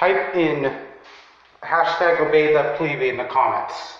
type in hashtag obey the plebe in the comments.